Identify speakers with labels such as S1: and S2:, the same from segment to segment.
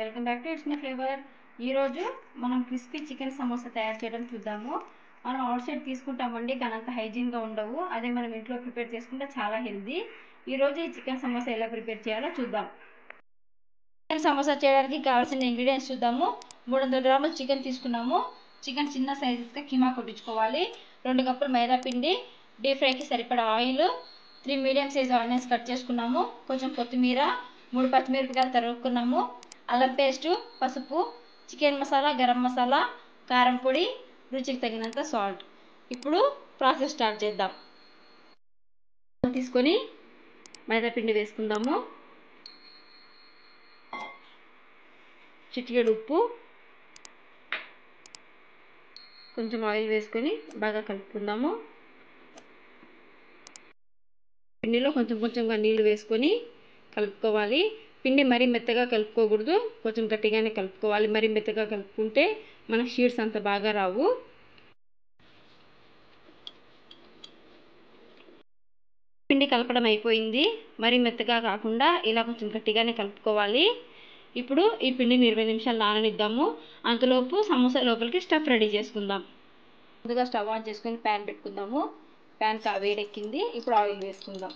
S1: welcome back to it's my flavour ఈరోజు మనం crispy chicken samosa తయారు చేయడం చూద్దాము మనం అవుట్ సైడ్ తీసుకుంటామండి కానీ అంత హైజీన్గా ఉండవు అదే మనం ఇంట్లో ప్రిపేర్ చేసుకుంటే చాలా హెల్దీ ఈరోజు ఈ చికెన్ సమోసా ఎలా ప్రిపేర్ చేయాలో చూద్దాం చికెన్ సమోసా చేయడానికి కావాల్సిన ఇంగ్రీడియంట్స్ చూద్దాము మూడు వందల గ్రాములు చికెన్ తీసుకున్నాము చికెన్ చిన్న ఇస్తే కిమా కొట్టించుకోవాలి రెండు కప్పులు మైదా పిండి డీప్ ఫ్రైకి సరిపడా oil three medium size onions cut చేసుకున్నాము కొంచెం కొత్తిమీర మూడు పచ్చిమిరపకాయలు తరుగుకున్నాము అల్లం పేస్టు పసుపు చికెన్ మసాలా గరం మసాలా కారం పొడి రుచికి తగినంత సాల్ట్ ఇప్పుడు ప్రాసెస్ స్టార్ట్ చేద్దాం తీసుకొని మైదాపిండి వేసుకుందాము చిటికెడు ఉప్పు కొంచెం ఆయిల్ వేసుకొని బాగా కలుపుకుందాము పిండిలో కొంచెం కొంచెంగా నీళ్ళు వేసుకొని కలుపుకోవాలి పిండి మరీ మెత్తగా కలుపుకోకూడదు కొంచెం గట్టిగానే కలుపుకోవాలి మరీ మెత్తగా కలుపుకుంటే మన షీట్స్ అంత బాగా రావు పిండి కలపడం అయిపోయింది మరీ మెత్తగా కాకుండా ఇలా కొంచెం గట్టిగానే కలుపుకోవాలి ఇప్పుడు ఈ పిండిని ఇరవై నిమిషాలు నాననిద్దాము అంతలోపు సమోసా లోపలికి స్టఫ్ రెడీ చేసుకుందాం ముందుగా స్టవ్ ఆన్ చేసుకుని ప్యాన్ పెట్టుకుందాము ప్యాన్ వేడెక్కింది ఇప్పుడు ఆయిల్ వేసుకుందాం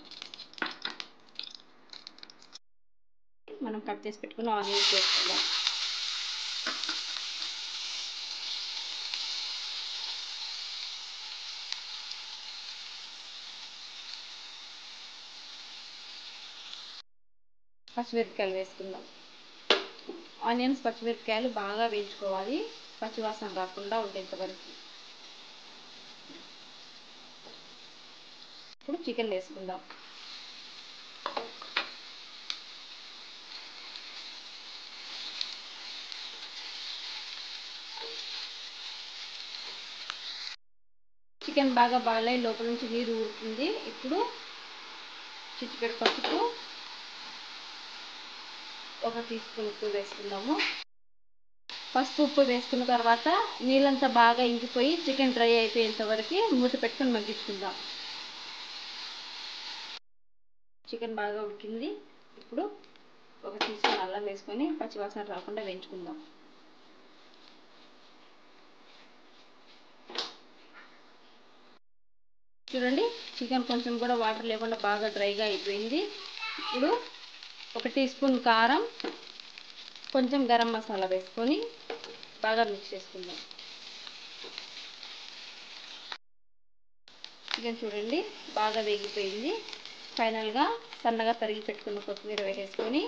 S1: మనం కట్ చేసి పెట్టుకున్న ఆనియన్ చేసుకుందాం పచ్చిమిరపకాయలు వేసుకుందాం ఆనియన్స్ పచ్చిమిరపకాయలు బాగా వేయించుకోవాలి పచ్చివాసన రాకుండా ఉండేంతవరకు ఇప్పుడు చికెన్ వేసుకుందాం చికెన్ బాగా బాయిల్ అయ్యి లోపల నుంచి నీరు ఊరుతుంది ఇప్పుడు చిచ్చిపెట్ట పసుపు ఒక టీ స్పూన్ ఉప్పు వేసుకుందాము పసుపు ఉప్పు వేసుకున్న తర్వాత నీళ్ళంతా బాగా ఇంకిపోయి చికెన్ డ్రై అయిపోయేంత వరకు మూత పెట్టుకొని మగ్గించుకుందాం చికెన్ బాగా ఉడికింది ఇప్పుడు ఒక టీ స్పూన్ అల్లం వేసుకొని పచ్చివాసన రాకుండా వేయించుకుందాం చూడండి చికెన్ కొంచెం కూడా వాటర్ లేకుండా బాగా డ్రైగా అయిపోయింది ఇప్పుడు ఒక టీ స్పూన్ కారం కొంచెం గరం మసాలా వేసుకొని బాగా మిక్స్ చేసుకుందాం చికెన్ చూడండి బాగా వేగిపోయింది ఫైనల్గా సన్నగా తరిగి పెట్టుకున్న కొత్తిమీర వేసేసుకొని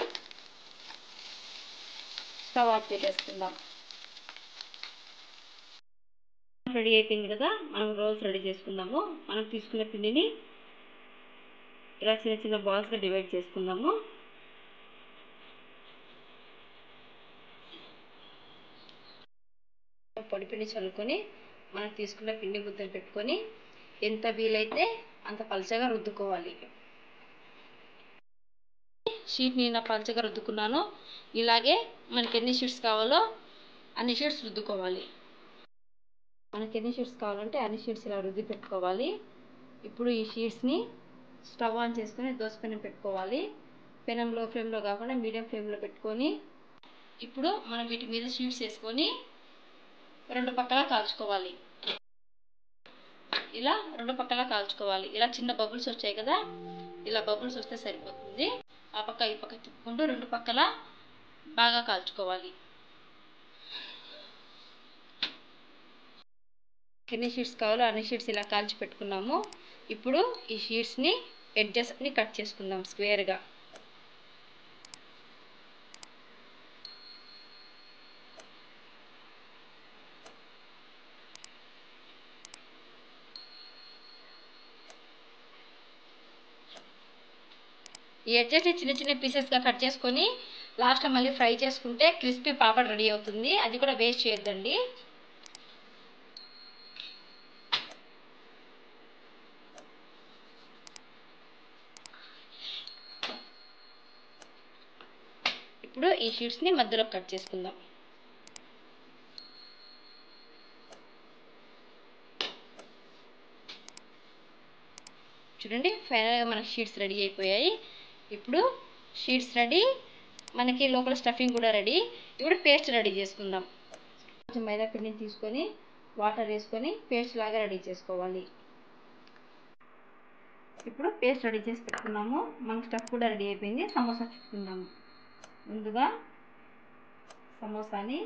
S1: స్టవ్ ఆఫ్ చేసేసుకుందాం రెడీ అయిపోయింది కదా మనం రోల్స్ రెడీ చేసుకుందాము మనం తీసుకున్న పిండిని ఇలా చిన్న చిన్న బాల్స్గా డివైడ్ చేసుకుందాము పొడిపిండి చల్లుకొని మనం తీసుకున్న పిండి ముద్దలు పెట్టుకొని ఎంత వీలైతే అంత పలచగా రుద్దుకోవాలి షీట్ని నా పలచగా రుద్దుకున్నాను ఇలాగే మనకి ఎన్ని షీట్స్ కావాలో అన్ని షీట్స్ రుద్దుకోవాలి మనకి ఎన్ని షీట్స్ కావాలంటే అన్ని షీట్స్ ఇలా రుద్ది పెట్టుకోవాలి ఇప్పుడు ఈ షీట్స్ని స్టవ్ ఆన్ చేసుకొని దోశ పెనం పెట్టుకోవాలి పెనం లో ఫ్లేమ్లో కాకుండా మీడియం ఫ్లేమ్లో పెట్టుకొని ఇప్పుడు మనం వీటి మీద షీట్స్ వేసుకొని రెండు పక్కల కాల్చుకోవాలి ఇలా రెండు పక్కల కాల్చుకోవాలి ఇలా చిన్న బబుల్స్ వచ్చాయి కదా ఇలా బబుల్స్ వస్తే సరిపోతుంది ఆ పక్క ఈ పక్క తిప్పుకుంటూ రెండు పక్కల బాగా కాల్చుకోవాలి ఎన్ని షీట్స్ కావాలో అన్ని షీట్స్ ఇలా కాల్చి పెట్టుకున్నాము ఇప్పుడు ఈ షీట్స్ని ఎడ్జెస్ అన్ని కట్ చేసుకుందాం స్క్వేర్గా ఈ ఎడ్జెస్ని చిన్న చిన్న పీసెస్గా కట్ చేసుకొని లాస్ట్లో మళ్ళీ ఫ్రై చేసుకుంటే క్రిస్పీ పాపడ్ రెడీ అవుతుంది అది కూడా వేస్ట్ చేయొద్దండి ఇప్పుడు ఈ షీట్స్ని మధ్యలో కట్ చేసుకుందాం చూడండి ఫైనల్గా మన షీట్స్ రెడీ అయిపోయాయి ఇప్పుడు షీట్స్ రెడీ మనకి లోపల స్టఫింగ్ కూడా రెడీ ఇప్పుడు పేస్ట్ రెడీ చేసుకుందాం కొంచెం మైదా పిండిని తీసుకొని వాటర్ వేసుకొని పేస్ట్ లాగా రెడీ చేసుకోవాలి ఇప్పుడు పేస్ట్ రెడీ చేసి పెట్టుకున్నాము మనకి స్టఫ్ కూడా రెడీ అయిపోయింది సమోసా చూసుకుందాము ముందుగా సమోసాని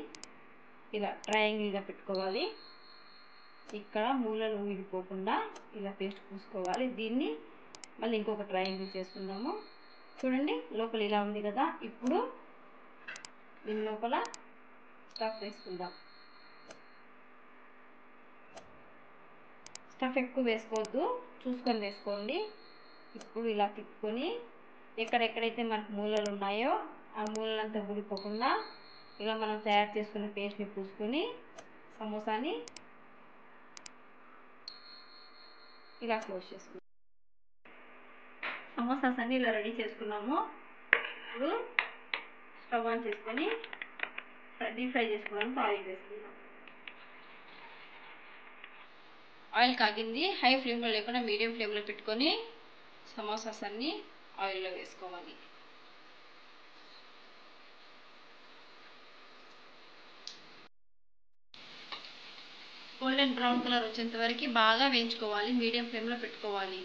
S1: ఇలా ట్రయాంగిల్గా పెట్టుకోవాలి ఇక్కడ మూలలు ఊగిపోకుండా ఇలా పేస్ట్ పూసుకోవాలి దీన్ని మళ్ళీ ఇంకొక ట్రయాంగిల్ చేసుకుందాము చూడండి లోపల ఇలా ఉంది కదా ఇప్పుడు దీని లోపల స్టఫ్ వేసుకుందాం స్టఫ్ ఎక్కువ వేసుకోవద్దు చూసుకొని వేసుకోండి ఇప్పుడు ఇలా తిప్పుకొని ఎక్కడెక్కడైతే మనకు మూలలు ఉన్నాయో ఆ మూలలంతా ఊడిపోకుండా ఇలా మనం తయారు చేసుకున్న పేస్ట్ని పూసుకొని సమోసాని ఇలా క్లోజ్ చేసుకున్నాం సమోసాస్ అన్ని ఇలా రెడీ చేసుకున్నాము ఇప్పుడు స్టవ్ ఆన్ చేసుకొని డీప్ ఫ్రై చేసుకోవడానికి ఆయిల్ వేసుకుందాం ఆయిల్ కాగింది హై ఫ్లేమ్లో లేకుండా మీడియం ఫ్లేమ్లో పెట్టుకొని సమోసాస్ అన్నీ ఆయిల్లో వేసుకోవాలి గోల్డెన్ బ్రౌన్ కలర్ వచ్చేంత వరకు బాగా వేయించుకోవాలి మీడియం ఫ్లేమ్లో పెట్టుకోవాలి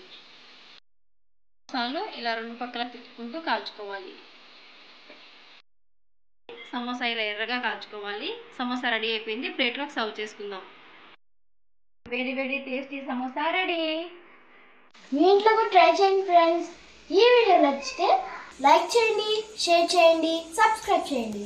S1: సమోసాలు ఇలా రెండు పక్కల తిప్పుకుంటూ కాల్చుకోవాలి సమోసా ఇలా ఎర్రగా కాల్చుకోవాలి సమోసా రెడీ అయిపోయింది ప్లేట్లోకి సర్వ్ చేసుకుందాం వేడి వేడి టేస్టీ సమోసా రెడీ మీ ఇంట్లో కూడా ట్రై చేయండి ఫ్రెండ్స్ ఈ వీడియో నచ్చితే లైక్ చేయండి షేర్ చేయండి సబ్స్క్రైబ్ చేయండి